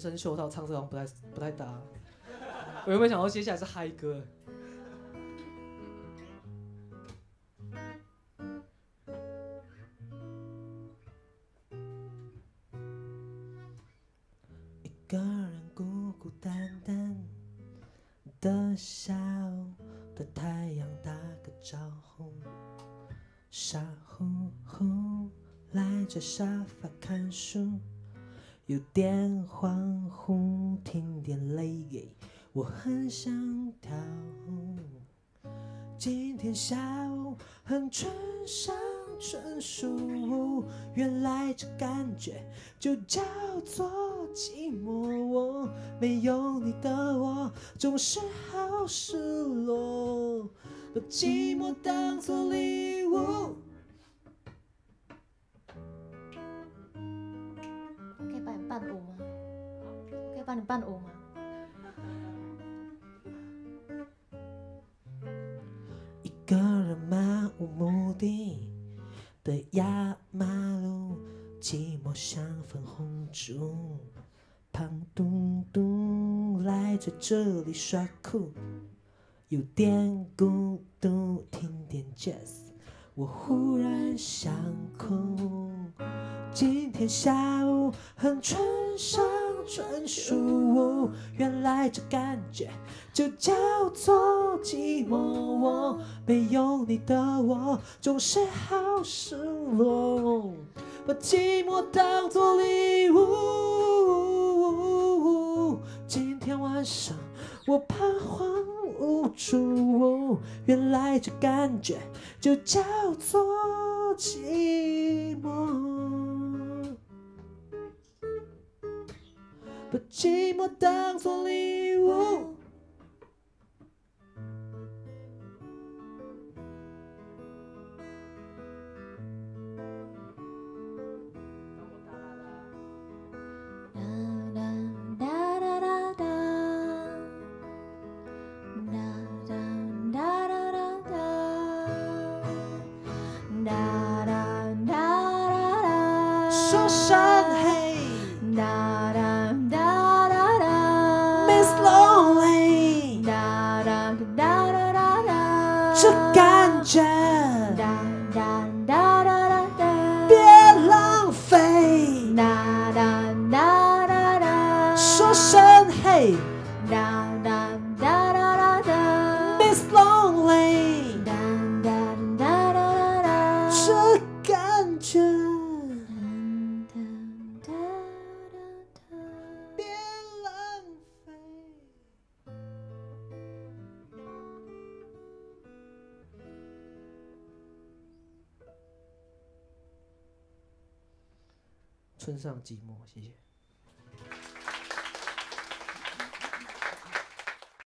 身袖套唱这种不太不太搭。我有没有想到接下来是嗨歌？一个人孤孤单单的下午，对太阳打个招呼，傻乎乎赖在沙发看书，有点恍惚，听点泪，我很想跳舞。今天下午很春上春树，原来这感觉就叫做寂寞。我没有你的我，总是好失落，把寂寞当作礼物。伴舞吗？我可以帮你伴舞吗？一个人漫无目的的压马路，寂寞像粉红猪，胖嘟嘟赖在这里耍酷，有点孤独，听点 jazz，我忽然想哭。今天下午很村上春树，原来这感觉就叫做寂寞。我没有你的我，总是好失落，把寂寞当作礼物。今天晚上我彷徨无助，原来这感觉就叫做寂寞。把寂寞当作礼物。哒哒哒哒哒哒，哒哒哒哒哒哒，哒哒哒哒哒。说声嘿这感觉。村上寂寞，谢谢。